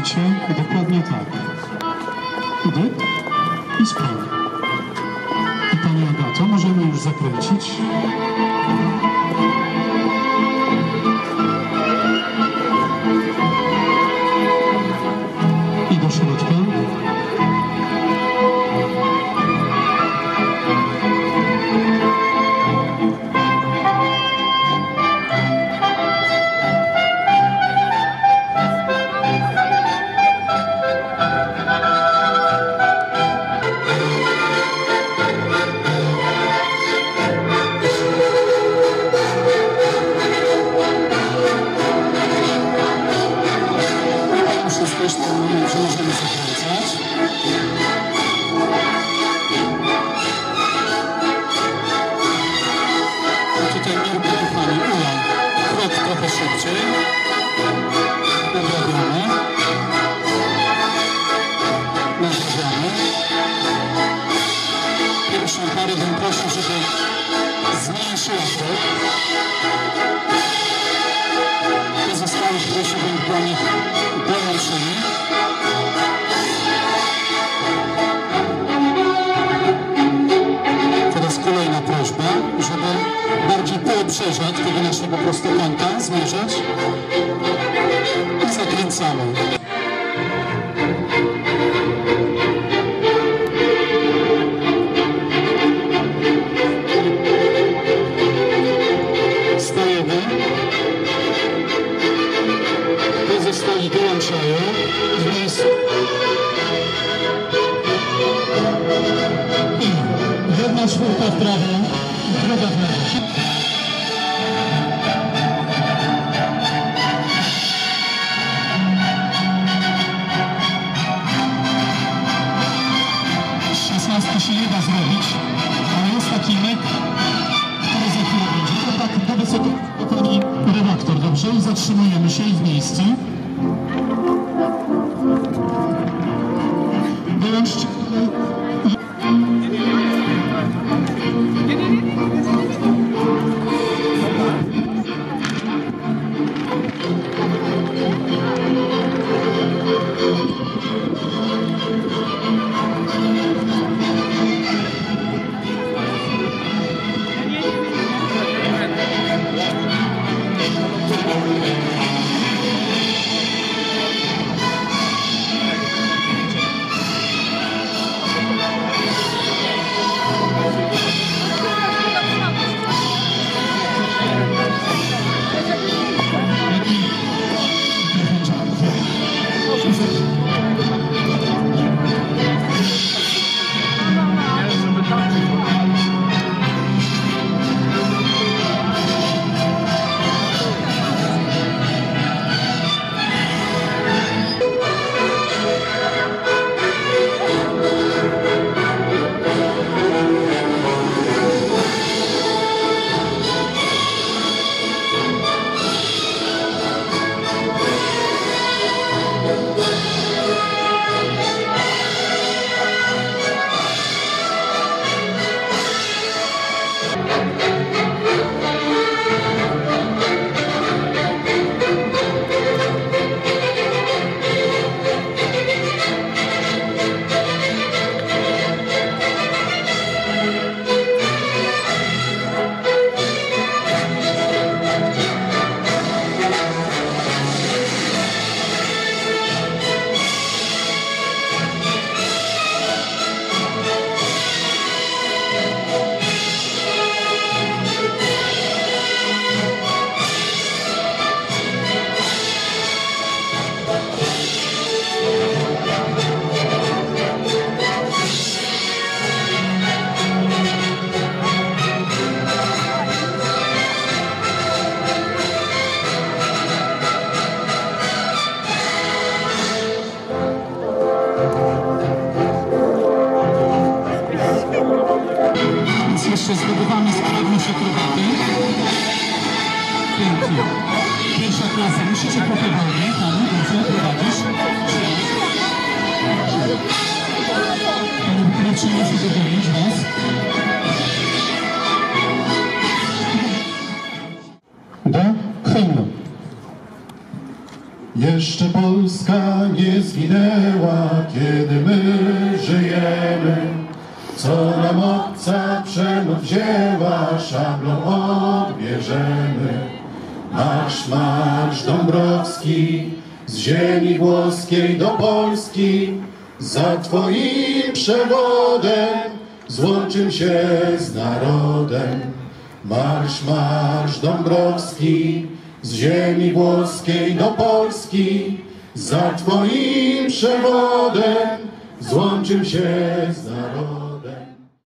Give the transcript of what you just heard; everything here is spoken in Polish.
widzicie? Dokładnie tak. Wdech i spał. I Pani Agato, możemy już zakręcić. Zmniejszyła krok. Pozostałych prosiłbym do nich dołączyli. Teraz kolejna prośba, żeby bardziej poobrzeżać tego naszego prostokąta, zmierzać. I zakręcamy. Pozostali dołączają w miejscu. I jedna czwórka w prawo, druga w lewo. Się nie da zrobić, ale jest taki myk, który za chwilę będzie. To tak do wysokości redaktor, dobrze? I zatrzymujemy się i w miejscu. Klasa. Musicie trochę wolniej. Panu, dobrze, prowadzisz. Panie Piotrze, muszę dogonić was. Do hymnu. Jeszcze Polska nie zginęła, kiedy my żyjemy. Co nam obca przemoc wzięła, szablą odbierzemy. Marsz, marsz Dąbrowski, z ziemi włoskiej do Polski, za Twoim przewodem złączym się z narodem. Marsz, marsz Dąbrowski, z ziemi włoskiej do Polski, za Twoim przewodem złączym się z narodem.